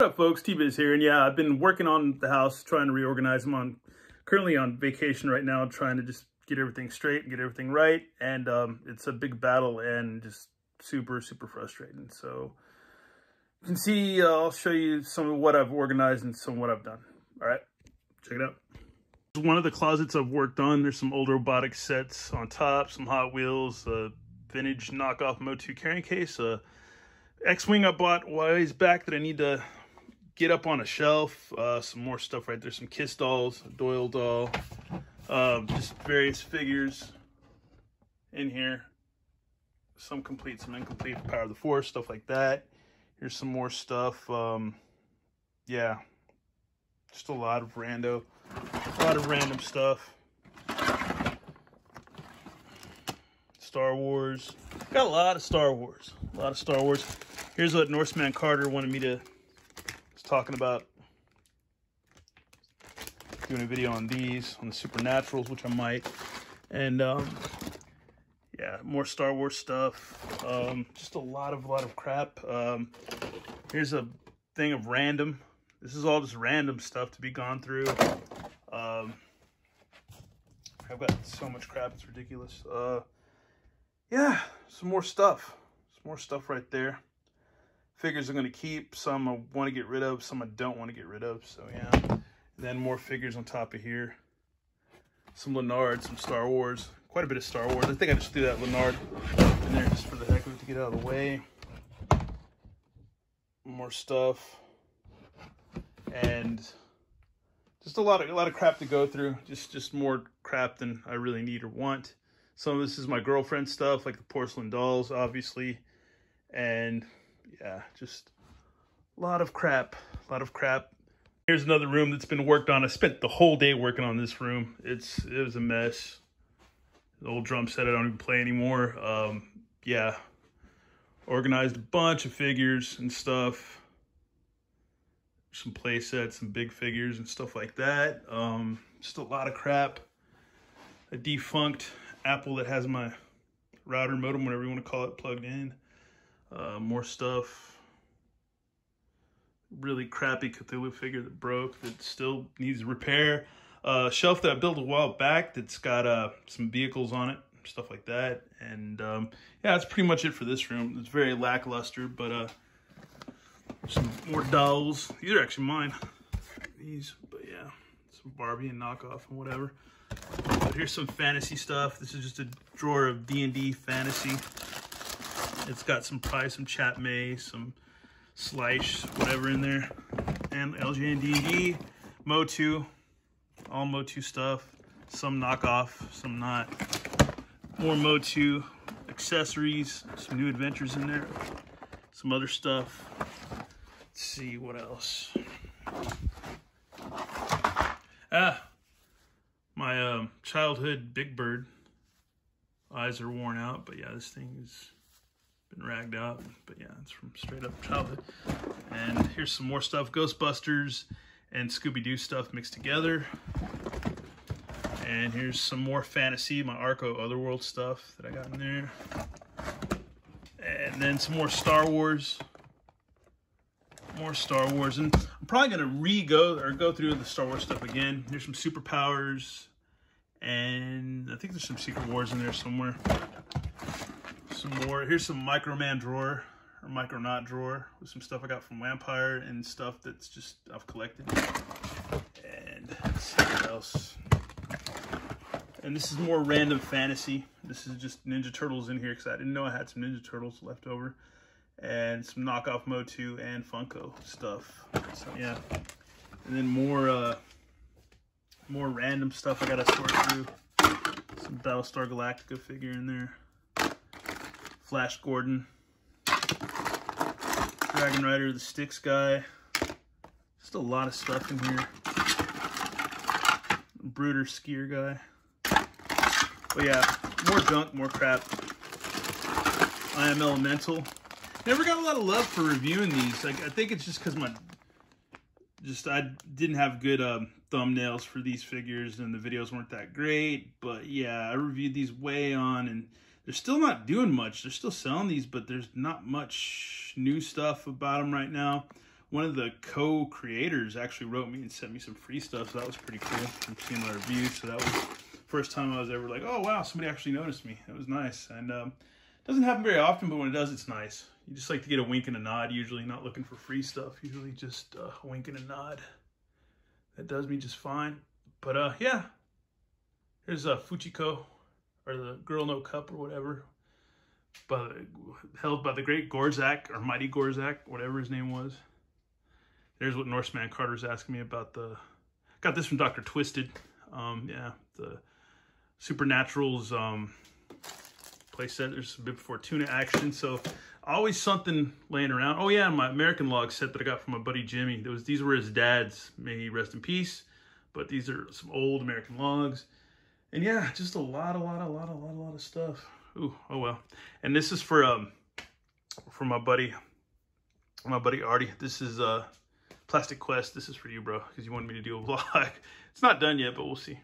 What up, folks? T-Biz here, and yeah, I've been working on the house, trying to reorganize them. On currently on vacation right now, trying to just get everything straight and get everything right, and um, it's a big battle and just super, super frustrating. So you can see, uh, I'll show you some of what I've organized and some of what I've done. All right, check it out. One of the closets I've worked on, there's some old robotic sets on top, some Hot Wheels, a vintage knockoff Motu carrying case, a X-Wing I bought ways back that I need to get up on a shelf, uh, some more stuff right there, some Kiss dolls, Doyle doll, um, just various figures in here. Some complete, some incomplete, Power of the Force, stuff like that. Here's some more stuff. Um, yeah, just a lot of rando, a lot of random stuff. Star Wars. Got a lot of Star Wars. A lot of Star Wars. Here's what Norseman Carter wanted me to talking about doing a video on these, on the Supernaturals, which I might. And um, yeah, more Star Wars stuff. Um, just a lot of, a lot of crap. Um, here's a thing of random. This is all just random stuff to be gone through. Um, I've got so much crap, it's ridiculous. Uh, yeah, some more stuff. Some more stuff right there. Figures I'm going to keep. Some I want to get rid of. Some I don't want to get rid of. So, yeah. Then more figures on top of here. Some Lanard, some Star Wars. Quite a bit of Star Wars. I think I just threw that Lanard in there just for the heck of it to get out of the way. More stuff. And just a lot of a lot of crap to go through. Just just more crap than I really need or want. Some of this is my girlfriend stuff, like the porcelain dolls, obviously. And yeah, just a lot of crap, a lot of crap. Here's another room that's been worked on. I spent the whole day working on this room. It's It was a mess. The old drum set I don't even play anymore. Um, yeah, organized a bunch of figures and stuff. Some play sets, some big figures and stuff like that. Um, just a lot of crap. A defunct Apple that has my router modem, whatever you want to call it, plugged in. Uh, more stuff. Really crappy Cthulhu figure that broke that still needs repair. Uh, shelf that I built a while back that's got uh, some vehicles on it, stuff like that. And um, yeah, that's pretty much it for this room. It's very lackluster, but uh, some more dolls. These are actually mine. These, but yeah, some Barbie and knockoff and whatever. But here's some fantasy stuff. This is just a drawer of D&D fantasy. It's got some probably some Chap Mei, some Slice, whatever in there. And LJ and Motu, all Motu stuff. Some knockoff, some not. More Motu accessories, some new adventures in there. Some other stuff. Let's see what else. Ah, my um, childhood Big Bird. Eyes are worn out, but yeah, this thing's been ragged up, But yeah, it's from straight up childhood. And here's some more stuff. Ghostbusters and Scooby-Doo stuff mixed together. And here's some more fantasy, my Arco Otherworld stuff that I got in there. And then some more Star Wars. More Star Wars. And I'm probably going to re-go or go through the Star Wars stuff again. Here's some superpowers. And I think there's some Secret Wars in there somewhere. Some more. Here's some Microman drawer or Micronaut drawer with some stuff I got from Vampire and stuff that's just I've collected. And what else. And this is more random fantasy. This is just Ninja Turtles in here because I didn't know I had some Ninja Turtles left over. And some knockoff Motu and Funko stuff. So yeah. And then more uh, more random stuff I gotta sort through. Some Battlestar Galactica figure in there. Flash Gordon. Dragon Rider, the Sticks guy. Just a lot of stuff in here. Brooder skier guy. But yeah, more junk, more crap. I am Elemental. Never got a lot of love for reviewing these. Like I think it's just because my just I didn't have good um, thumbnails for these figures and the videos weren't that great. But yeah, I reviewed these way on and they're still not doing much. They're still selling these, but there's not much new stuff about them right now. one of the co-creators actually wrote me and sent me some free stuff, so that was pretty cool. I'm seeing my reviews, so that was first time I was ever like, oh wow, somebody actually noticed me. That was nice, and um, doesn't happen very often, but when it does, it's nice. You just like to get a wink and a nod. Usually, not looking for free stuff. Usually, just uh, a wink and a nod. That does me just fine. But uh, yeah, here's a uh, Fujiko, or the Girl No Cup, or whatever by held by the great Gorzak or Mighty Gorzak, whatever his name was. There's what Norseman Carter's asking me about the. Got this from Doctor Twisted. Um, yeah, the Supernaturals um, playset. There's a bit before tuna action, so always something laying around. Oh yeah, my American log set that I got from my buddy Jimmy. Was these were his dad's. May he rest in peace. But these are some old American logs, and yeah, just a lot, a lot, a lot, a lot, a lot of stuff. Ooh, oh well. And this is for um for my buddy my buddy Artie. This is uh Plastic Quest. This is for you, bro, because you wanted me to do a vlog. it's not done yet, but we'll see.